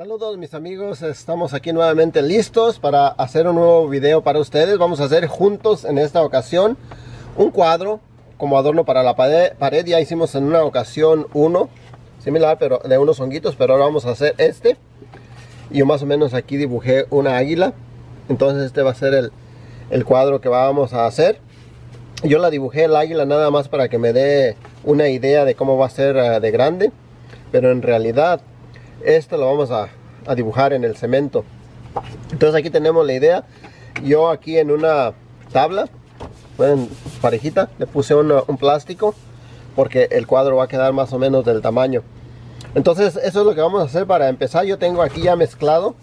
Saludos mis amigos, estamos aquí nuevamente listos para hacer un nuevo video para ustedes. Vamos a hacer juntos en esta ocasión un cuadro como adorno para la pared. Ya hicimos en una ocasión uno similar pero de unos honguitos, pero ahora vamos a hacer este. Yo más o menos aquí dibujé una águila, entonces este va a ser el, el cuadro que vamos a hacer. Yo la dibujé el águila nada más para que me dé una idea de cómo va a ser uh, de grande, pero en realidad esto lo vamos a, a, dibujar en el cemento. Entonces aquí tenemos la idea. Yo aquí en una tabla en parejita le puse un plástico porque el cuadro va a quedar más o menos del tamaño. Entonces eso es lo que vamos a hacer para empezar. Yo tengo aquí ya mezclado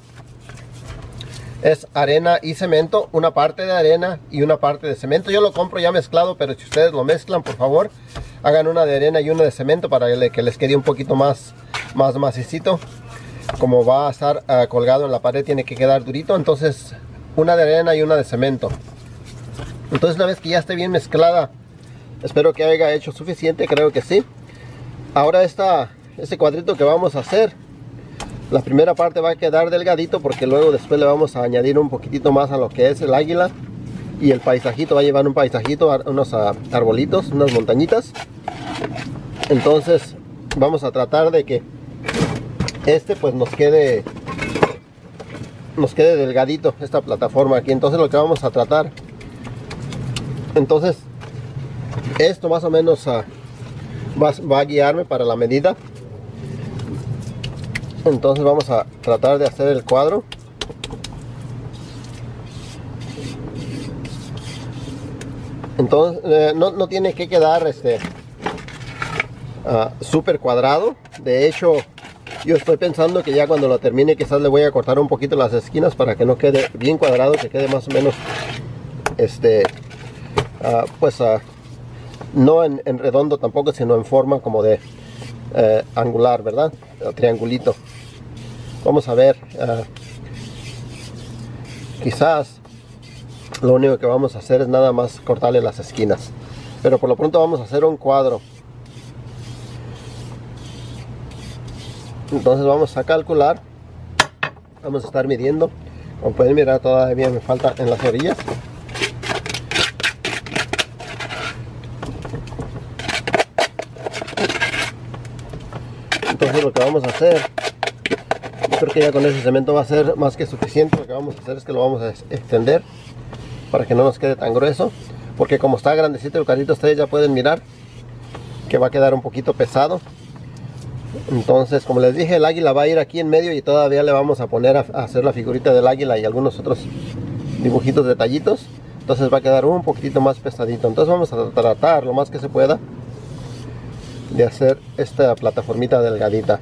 es arena y cemento, una parte de arena y una parte de cemento. Yo lo compro ya mezclado, pero si ustedes lo mezclan, por favor, hagan una de arena y una de cemento para que les quede un poquito más, más macicito. Como va a estar uh, colgado en la pared, tiene que quedar durito. Entonces, una de arena y una de cemento. Entonces, una vez que ya esté bien mezclada, espero que haya hecho suficiente, creo que sí. Ahora esta, este cuadrito que vamos a hacer, la primera parte va a quedar delgadito porque luego después le vamos a añadir un poquitito más a lo que es el águila y el paisajito va a llevar un paisajito, unos arbolitos, unas montañitas. Entonces vamos a tratar de que este pues nos quede nos quede delgadito esta plataforma aquí. Entonces lo que vamos a tratar entonces esto más o menos va, va a guiarme para la medida entonces vamos a tratar de hacer el cuadro. Entonces eh, no, no, tiene que quedar este uh, súper cuadrado. De hecho yo estoy pensando que ya cuando lo termine quizás le voy a cortar un poquito las esquinas para que no quede bien cuadrado que quede más o menos este uh, pues uh, no en, redondo tampoco sino en forma como de eh, angular verdad triangulito vamos a ver uh, quizás lo único que vamos a hacer es nada más cortarle las esquinas. Pero por lo pronto vamos a hacer un cuadro. Entonces vamos a calcular. Vamos a estar midiendo. Como pueden mirar todavía me falta en las orillas. Entonces lo que vamos a hacer creo que ya con ese cemento va a ser más que suficiente. Lo que vamos a hacer es que lo vamos a extender para que no nos quede tan grueso porque como está grandecito el carrito ustedes ya pueden mirar que va a quedar un poquito pesado. Entonces como les dije el águila va a ir aquí en medio y todavía le vamos a poner a, hacer la figurita del águila y algunos otros dibujitos detallitos. Entonces va a quedar un poquitito más pesadito. Entonces vamos a tratar lo más que se pueda de hacer esta plataformita delgadita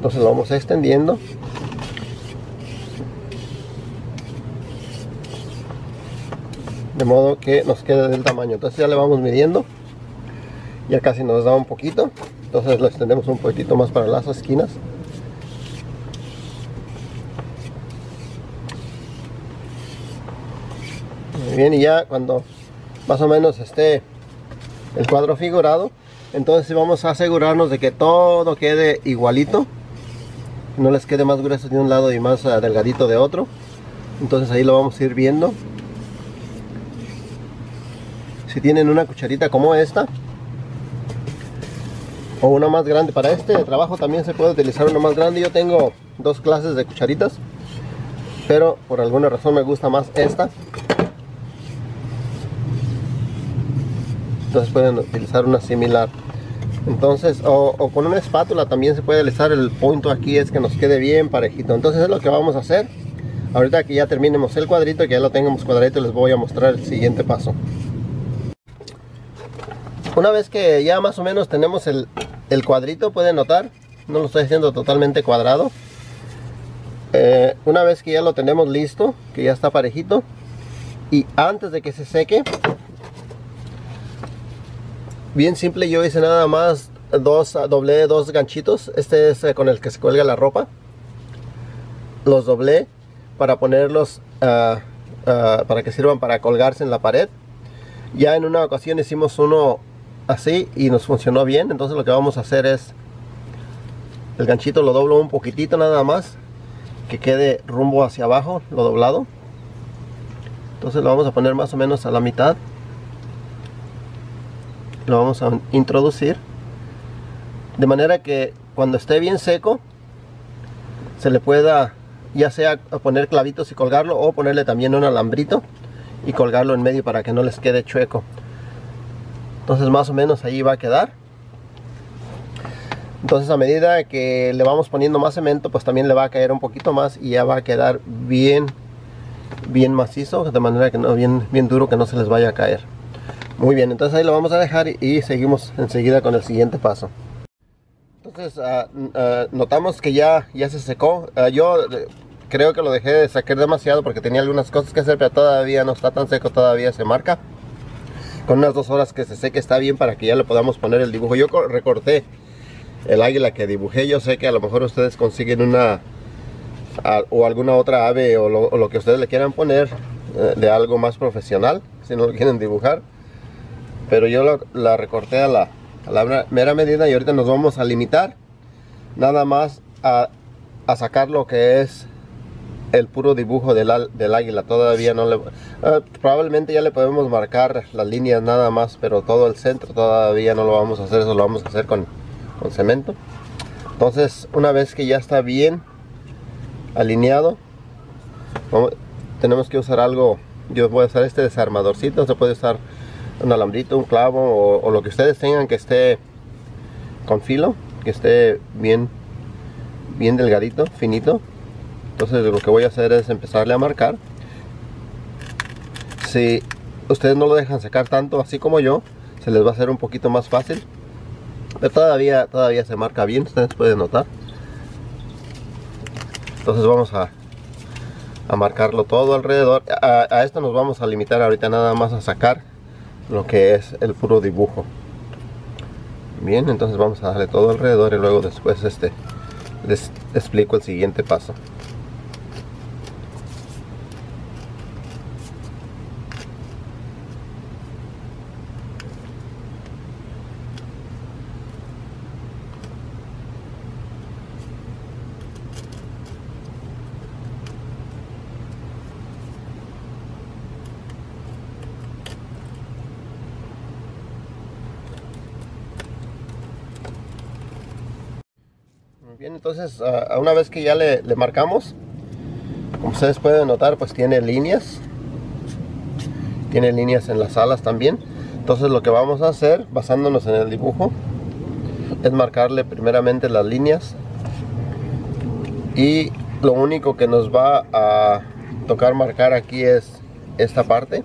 entonces lo vamos extendiendo. De modo que nos quede del tamaño. Entonces ya le vamos midiendo. Ya casi nos da un poquito. Entonces lo extendemos un poquitito más para las esquinas. Muy bien y ya cuando más o menos esté el cuadro figurado entonces vamos a asegurarnos de que todo quede igualito no les quede más grueso de un lado y más delgadito de otro. Entonces ahí lo vamos a ir viendo. Si tienen una cucharita como esta o una más grande para este trabajo también se puede utilizar una más grande. Yo tengo dos clases de cucharitas pero por alguna razón me gusta más esta. Entonces pueden utilizar una similar entonces o, con una espátula también se puede alisar el punto aquí es que nos quede bien parejito. Entonces es lo que vamos a hacer. Ahorita que ya terminemos el cuadrito que ya lo tengamos cuadradito les voy a mostrar el siguiente paso. Una vez que ya más o menos tenemos el, el cuadrito pueden notar no lo estoy haciendo totalmente cuadrado. Eh, una vez que ya lo tenemos listo que ya está parejito y antes de que se seque bien simple yo hice nada más dos doblé dos ganchitos este es con el que se cuelga la ropa. Los doblé para ponerlos uh, uh, para que sirvan para colgarse en la pared. Ya en una ocasión hicimos uno así y nos funcionó bien entonces lo que vamos a hacer es el ganchito lo doblo un poquitito nada más que quede rumbo hacia abajo lo doblado. Entonces lo vamos a poner más o menos a la mitad lo vamos a introducir de manera que cuando esté bien seco se le pueda ya sea poner clavitos y colgarlo o ponerle también un alambrito y colgarlo en medio para que no les quede chueco. Entonces más o menos ahí va a quedar. Entonces a medida que le vamos poniendo más cemento pues también le va a caer un poquito más y ya va a quedar bien bien macizo de manera que no bien bien duro que no se les vaya a caer muy bien entonces ahí lo vamos a dejar y seguimos enseguida con el siguiente paso entonces uh, uh, notamos que ya ya se secó uh, yo creo que lo dejé de sacar demasiado porque tenía algunas cosas que hacer pero todavía no está tan seco todavía se marca con unas dos horas que se seque está bien para que ya le podamos poner el dibujo yo recorté el águila que dibujé. Yo sé que a lo mejor ustedes consiguen una o alguna otra ave o lo, que ustedes le quieran poner eh, de algo más profesional, si no lo quieren dibujar. Pero yo la recorté a la, mera medida y ahorita nos vamos a limitar nada más a, sacar lo que es el puro dibujo del, del águila. Todavía no le... Eh, probablemente ya le podemos marcar las líneas nada más, pero todo el centro todavía no lo vamos a hacer. Eso lo vamos a hacer con con cemento entonces una vez que ya está bien alineado tenemos que usar algo yo voy a usar este desarmadorcito se puede usar un alambrito un clavo o, lo que ustedes tengan que esté con filo que esté bien bien delgadito finito entonces lo que voy a hacer es empezarle a marcar si ustedes no lo dejan secar tanto así como yo se les va a hacer un poquito más fácil pero todavía, todavía se marca bien, ustedes pueden notar. Entonces vamos a, a marcarlo todo alrededor. A, a, esto nos vamos a limitar ahorita nada más a sacar lo que es el puro dibujo. Bien, entonces vamos a darle todo alrededor y luego después este les explico el siguiente paso. Bien, entonces una vez que ya le, marcamos, como ustedes pueden notar, pues tiene líneas. Tiene líneas en las alas también. Entonces lo que vamos a hacer, basándonos en el dibujo, es marcarle primeramente las líneas. Y lo único que nos va a tocar marcar aquí es esta parte.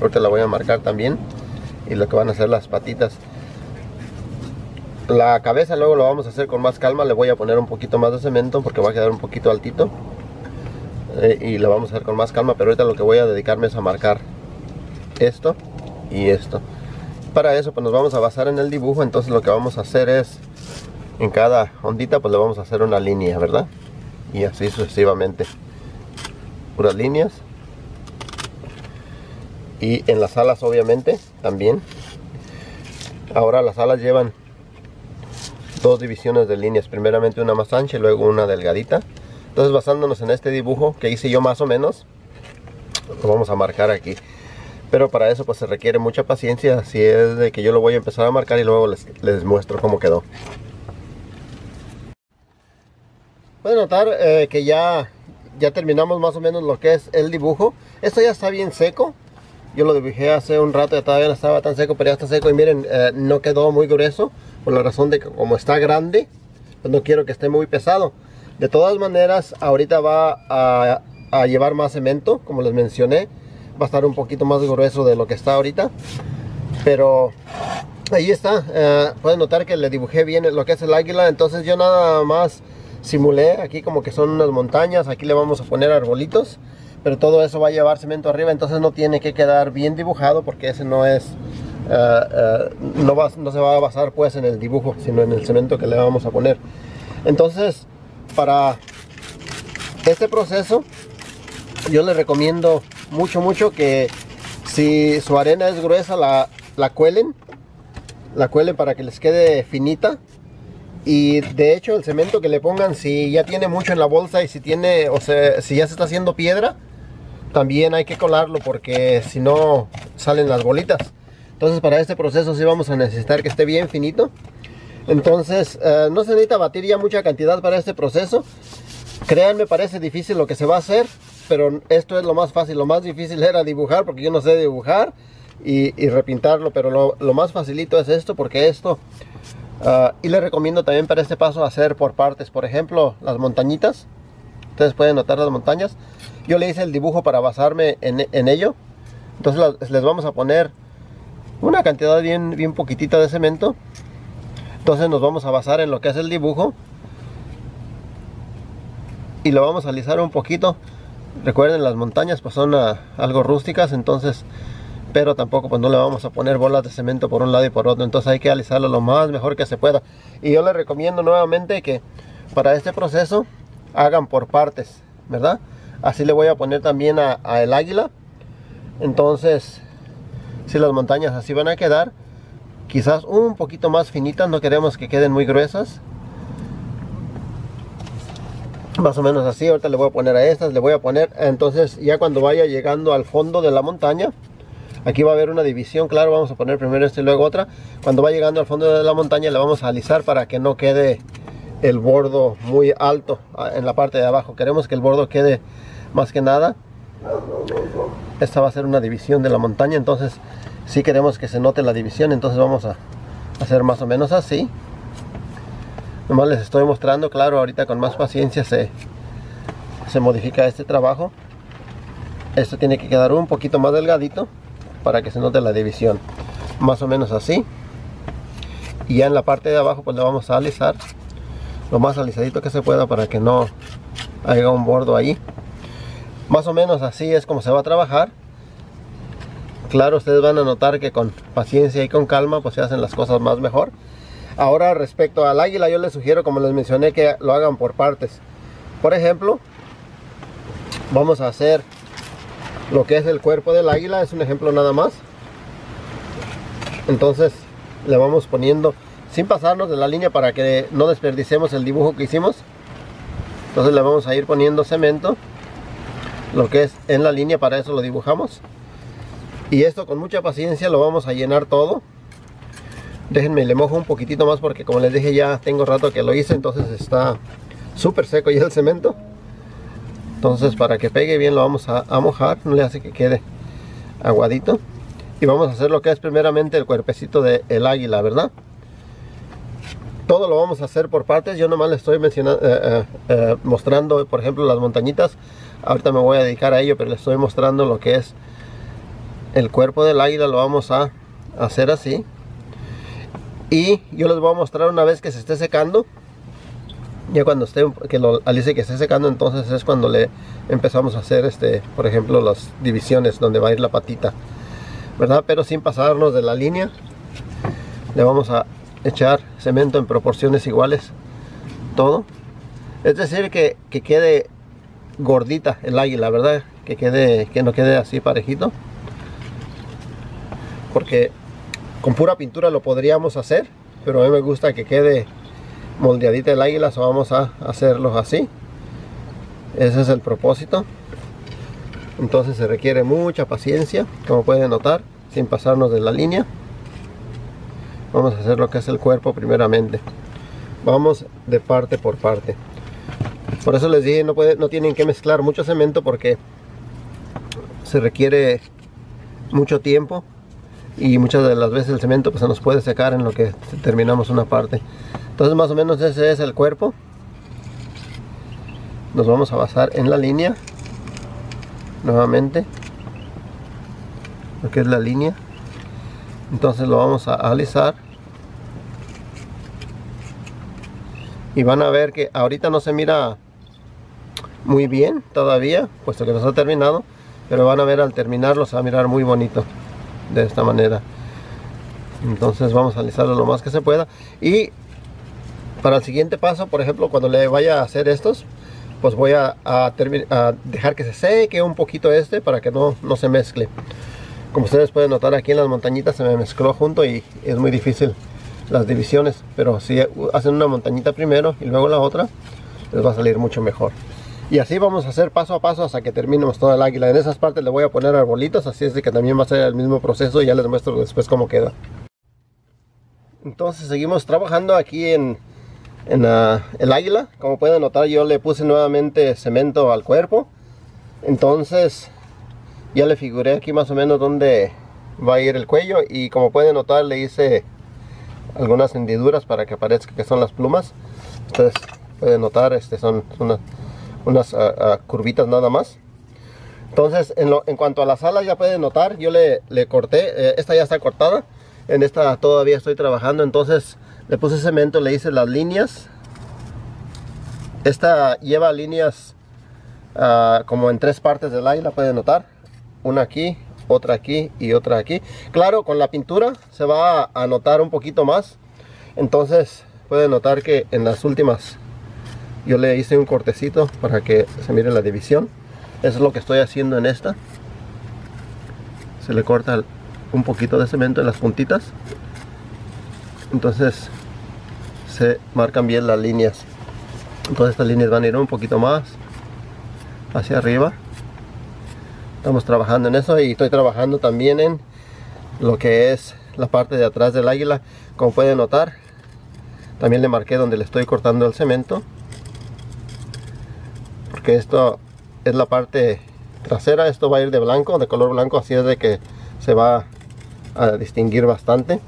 Ahorita la voy a marcar también. Y lo que van a hacer las patitas. La cabeza luego lo vamos a hacer con más calma. Le voy a poner un poquito más de cemento porque va a quedar un poquito altito. Eh, y lo vamos a hacer con más calma. Pero ahorita lo que voy a dedicarme es a marcar esto y esto. Para eso pues nos vamos a basar en el dibujo. Entonces lo que vamos a hacer es en cada ondita pues le vamos a hacer una línea, ¿verdad? Y así sucesivamente. Puras líneas. Y en las alas obviamente también. Ahora las alas llevan dos divisiones de líneas, primeramente una más ancha y luego una delgadita. Entonces basándonos en este dibujo que hice yo más o menos, lo vamos a marcar aquí. Pero para eso pues se requiere mucha paciencia, así es de que yo lo voy a empezar a marcar y luego les, les muestro cómo quedó. Pueden notar eh, que ya, ya terminamos más o menos lo que es el dibujo. Esto ya está bien seco. Yo lo dibujé hace un rato, y todavía no estaba tan seco, pero ya está seco y miren, eh, no quedó muy grueso por la razón de que como está grande, pues no quiero que esté muy pesado. De todas maneras, ahorita va a, llevar más cemento, como les mencioné. Va a estar un poquito más grueso de lo que está ahorita. Pero ahí está. Eh, pueden notar que le dibujé bien lo que es el águila. Entonces yo nada más simulé aquí como que son unas montañas. Aquí le vamos a poner arbolitos. Pero todo eso va a llevar cemento arriba. Entonces no tiene que quedar bien dibujado porque ese no es eh, eh, no, va, no se va a basar pues en el dibujo, sino en el cemento que le vamos a poner. Entonces, para este proceso, yo les recomiendo mucho, mucho que si su arena es gruesa, la, la cuelen, la cuelen para que les quede finita y de hecho el cemento que le pongan si ya tiene mucho en la bolsa y si tiene o sea si ya se está haciendo piedra también hay que colarlo porque si no salen las bolitas entonces para este proceso sí vamos a necesitar que esté bien finito entonces eh, no se necesita batir ya mucha cantidad para este proceso créanme parece difícil lo que se va a hacer pero esto es lo más fácil lo más difícil era dibujar porque yo no sé dibujar y, repintarlo pero lo, más facilito es esto porque esto Ah, y les recomiendo también para este paso hacer por partes. Por ejemplo, las montañitas. Ustedes pueden notar las montañas. Yo le hice el dibujo para basarme en, ello. Entonces les vamos a poner una cantidad bien, bien poquitita de cemento. Entonces nos vamos a basar en lo que es el dibujo. Y lo vamos a alisar un poquito. Recuerden, las montañas pues son ah, algo rústicas. Entonces pero tampoco pues no le vamos a poner bolas de cemento por un lado y por otro entonces hay que alisarlo lo más mejor que se pueda y yo les recomiendo nuevamente que para este proceso hagan por partes verdad así le voy a poner también a, el águila entonces si las montañas así van a quedar quizás un poquito más finitas no queremos que queden muy gruesas más o menos así ahorita le voy a poner a estas le voy a poner entonces ya cuando vaya llegando al fondo de la montaña Aquí va a haber una división, claro, vamos a poner primero esta y luego otra. Cuando va llegando al fondo de la montaña le vamos a alisar para que no quede el bordo muy alto ah, en la parte de abajo. Queremos que el bordo quede más que nada. Esta va a ser una división de la montaña, entonces si queremos que se note la división, entonces vamos a hacer más o menos así. Nomás les estoy mostrando, claro, ahorita con más paciencia se, se modifica este trabajo. Esto tiene que quedar un poquito más delgadito para que se note la división más o menos así y ya en la parte de abajo pues le vamos a alisar lo más alisadito que se pueda para que no haya un bordo ahí más o menos así es como se va a trabajar. Claro ustedes van a notar que con paciencia y con calma pues se hacen las cosas más mejor. Ahora respecto al águila yo les sugiero como les mencioné que lo hagan por partes. Por ejemplo vamos a hacer lo que es el cuerpo del águila es un ejemplo nada más. Entonces le vamos poniendo sin pasarnos de la línea para que no desperdicemos el dibujo que hicimos. Entonces le vamos a ir poniendo cemento lo que es en la línea para eso lo dibujamos. Y esto con mucha paciencia lo vamos a llenar todo. Déjenme le mojo un poquitito más porque como les dije ya tengo rato que lo hice entonces está súper seco ya el cemento. Entonces para que pegue bien lo vamos a, mojar no le hace que quede aguadito. Y vamos a hacer lo que es primeramente el cuerpecito del águila verdad todo lo vamos a hacer por partes. Yo nomás le estoy mencionando eh, eh, eh, mostrando por ejemplo las montañitas. Ahorita me voy a dedicar a ello pero les estoy mostrando lo que es el cuerpo del águila. Lo vamos a hacer así. Y yo les voy a mostrar una vez que se esté secando. Ya cuando esté que lo alice que esté secando entonces es cuando le empezamos a hacer este por ejemplo las divisiones donde va a ir la patita verdad pero sin pasarnos de la línea le vamos a echar cemento en proporciones iguales todo es decir que, que quede gordita el águila verdad que quede que no quede así parejito porque con pura pintura lo podríamos hacer pero a mí me gusta que quede moldeadita el águila, so vamos a hacerlos así. Ese es el propósito. Entonces se requiere mucha paciencia, como pueden notar, sin pasarnos de la línea. Vamos a hacer lo que es el cuerpo primeramente. Vamos de parte por parte. Por eso les dije, no, puede, no tienen que mezclar mucho cemento porque se requiere mucho tiempo y muchas de las veces el cemento pues, se nos puede secar en lo que terminamos una parte. Entonces más o menos ese es el cuerpo. Nos vamos a basar en la línea. Nuevamente. Lo que es la línea entonces lo vamos a alisar. Y van a ver que ahorita no se mira muy bien todavía puesto que no ha terminado pero van a ver al terminarlo se va a mirar muy bonito de esta manera. Entonces vamos a alisarlo lo más que se pueda. Y para el siguiente paso, por ejemplo, cuando le vaya a hacer estos, pues voy a, dejar que se seque un poquito este para que no, no se mezcle. Como ustedes pueden notar aquí en las montañitas se me mezcló junto y es muy difícil las divisiones pero si hacen una montañita primero y luego la otra les va a salir mucho mejor. Y así vamos a hacer paso a paso hasta que terminemos toda el águila. En esas partes le voy a poner arbolitos así es que también va a ser el mismo proceso y ya les muestro después cómo queda. Entonces seguimos trabajando aquí en, en ah, el águila. Como pueden notar yo le puse nuevamente cemento al cuerpo. Entonces ya le figuré aquí más o menos dónde va a ir el cuello y como pueden notar le hice algunas hendiduras para que parezca que son las plumas. Ustedes pueden notar este son, unas ah, ah, curvitas nada más. Entonces en, cuanto a las alas ya pueden notar yo le, le corté eh, esta ya está cortada. En esta todavía estoy trabajando entonces le puse cemento le hice las líneas. Esta lleva líneas uh, como en tres partes del la pueden notar una aquí otra aquí y otra aquí. Claro con la pintura se va a notar un poquito más. Entonces pueden notar que en las últimas yo le hice un cortecito para que se mire la división. Eso es lo que estoy haciendo en esta. Se le corta un poquito de cemento en las puntitas. Entonces se marcan bien las líneas. Entonces estas líneas van a ir un poquito más hacia arriba estamos trabajando en eso y estoy trabajando también en lo que es la parte de atrás del águila. Como pueden notar también le marqué donde le estoy cortando el cemento porque esto es la parte trasera esto va a ir de blanco de color blanco así es de que se va a distinguir bastante.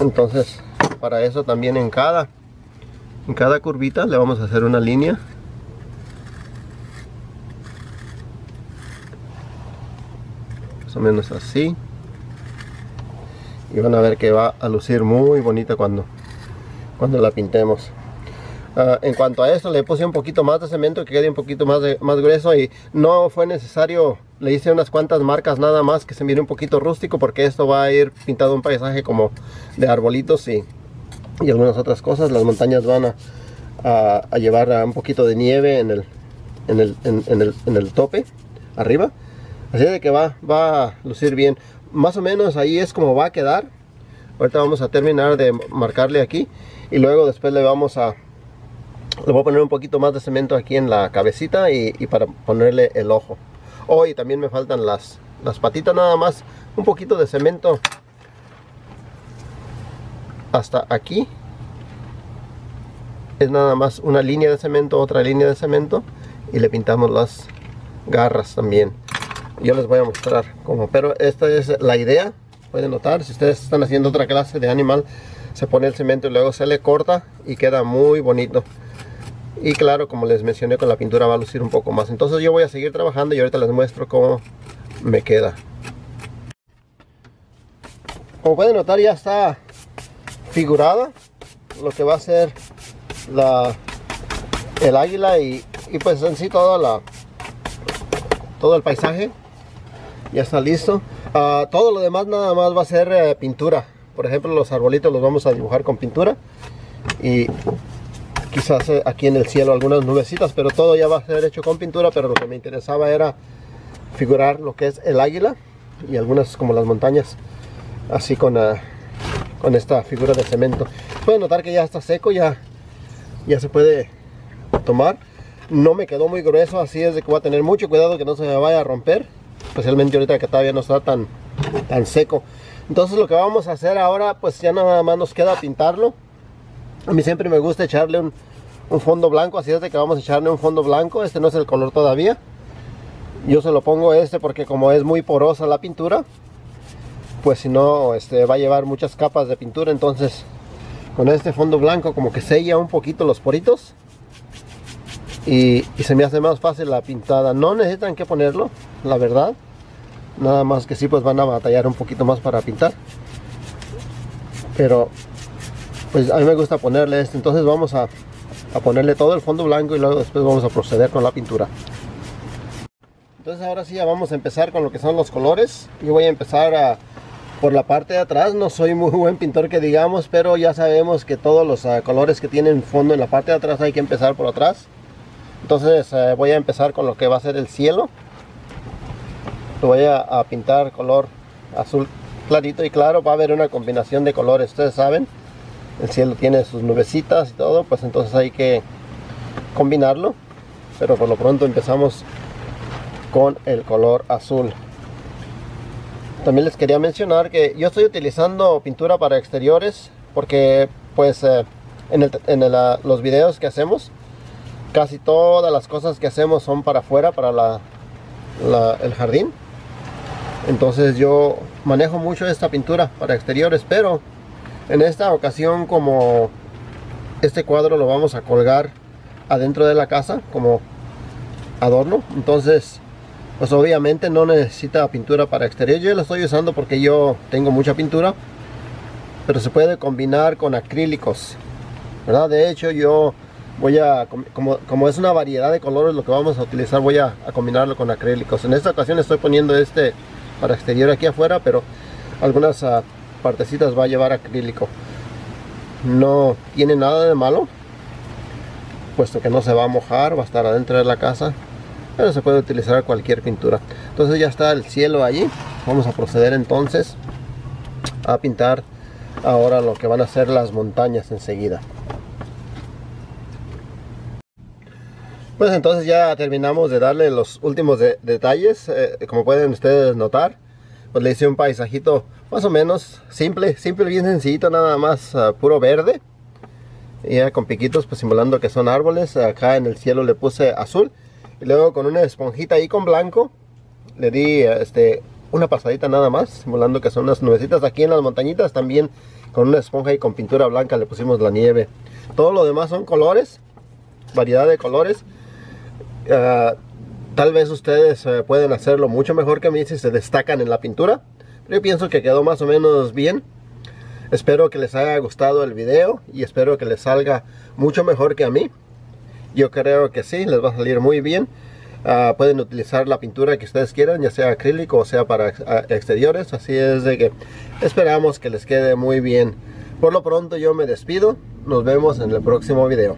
Entonces para eso también en cada en cada curvita le vamos a hacer una línea menos así. Y van a ver que va a lucir muy bonita cuando cuando la pintemos. Uh, en cuanto a esto le puse un poquito más de cemento que quede un poquito más de, más grueso y no fue necesario le hice unas cuantas marcas nada más que se mire un poquito rústico porque esto va a ir pintado un paisaje como de arbolitos y, y algunas otras cosas. Las montañas van a, a, llevar un poquito de nieve en el, en el, en el, en el tope arriba Así de que va, va a lucir bien. Más o menos ahí es como va a quedar. Ahorita vamos a terminar de marcarle aquí. Y luego después le vamos a... Le voy a poner un poquito más de cemento aquí en la cabecita y, para ponerle el ojo. Hoy oh, también me faltan las, las patitas nada más. Un poquito de cemento hasta aquí es nada más una línea de cemento, otra línea de cemento y le pintamos las garras también yo les voy a mostrar cómo pero esta es la idea. Pueden notar si ustedes están haciendo otra clase de animal se pone el cemento y luego se le corta y queda muy bonito. Y claro como les mencioné con la pintura va a lucir un poco más. Entonces yo voy a seguir trabajando y ahorita les muestro cómo me queda. Como pueden notar ya está figurada lo que va a ser la el águila y, y pues en sí toda la todo el paisaje ya está listo. Uh, todo lo demás nada más va a ser uh, pintura. Por ejemplo los arbolitos los vamos a dibujar con pintura y quizás uh, aquí en el cielo algunas nubecitas pero todo ya va a ser hecho con pintura pero lo que me interesaba era figurar lo que es el águila y algunas como las montañas así con, con esta figura de cemento. Pueden notar que ya está seco ya, ya se puede tomar. No me quedó muy grueso así es de que voy a tener mucho cuidado que no se me vaya a romper especialmente ahorita que todavía no está tan, tan seco. Entonces lo que vamos a hacer ahora, pues ya nada más nos queda pintarlo. A mí siempre me gusta echarle un, un fondo blanco, así es de que vamos a echarle un fondo blanco. Este no es el color todavía. Yo se lo pongo este porque como es muy porosa la pintura, pues si no, este va a llevar muchas capas de pintura. Entonces con este fondo blanco como que sella un poquito los poritos. Y, y se me hace más fácil la pintada. No necesitan que ponerlo, la verdad. Nada más que sí pues van a batallar un poquito más para pintar. Pero pues a mí me gusta ponerle este entonces vamos a, a ponerle todo el fondo blanco y luego después vamos a proceder con la pintura. Entonces ahora sí ya vamos a empezar con lo que son los colores. Yo voy a empezar por la parte de atrás. No soy muy buen pintor que digamos pero ya sabemos que todos los uh, colores que tienen fondo en la parte de atrás hay que empezar por atrás. Entonces uh, voy a empezar con lo que va a ser el cielo lo voy a, pintar color azul clarito y claro va a haber una combinación de colores. Ustedes saben el cielo tiene sus nubecitas y todo pues entonces hay que combinarlo pero por lo pronto empezamos con el color azul. También les quería mencionar que yo estoy utilizando pintura para exteriores porque pues eh, en, los videos que hacemos casi todas las cosas que hacemos son para afuera para el jardín entonces yo manejo mucho esta pintura para exteriores pero en esta ocasión como este cuadro lo vamos a colgar adentro de la casa como adorno entonces pues obviamente no necesita pintura para exterior yo lo estoy usando porque yo tengo mucha pintura pero se puede combinar con acrílicos ¿verdad? de hecho yo voy a como, como, es una variedad de colores lo que vamos a utilizar voy a, combinarlo con acrílicos en esta ocasión estoy poniendo este para exterior aquí afuera pero algunas uh, partecitas va a llevar acrílico. No tiene nada de malo puesto que no se va a mojar va a estar adentro de la casa pero se puede utilizar cualquier pintura. Entonces ya está el cielo allí vamos a proceder entonces a pintar ahora lo que van a ser las montañas enseguida pues entonces ya terminamos de darle los últimos detalles eh, como pueden ustedes notar. Pues le hice un paisajito más o menos simple simple bien sencillito nada más ah, puro verde. Y ya con piquitos pues simulando que son árboles acá en el cielo le puse azul. Y luego con una esponjita ahí con blanco le di este una pasadita nada más simulando que son unas nubecitas. Aquí en las montañitas también con una esponja y con pintura blanca le pusimos la nieve. Todo lo demás son colores variedad de colores ah, tal vez ustedes eh, pueden hacerlo mucho mejor que a mí si se destacan en la pintura pero yo pienso que quedó más o menos bien espero que les haya gustado el video y espero que les salga mucho mejor que a mí yo creo que sí, les va a salir muy bien. Ah, pueden utilizar la pintura que ustedes quieran, ya sea acrílico o sea para ah, exteriores. Así es de que esperamos que les quede muy bien. Por lo pronto yo me despido. Nos vemos en el próximo video.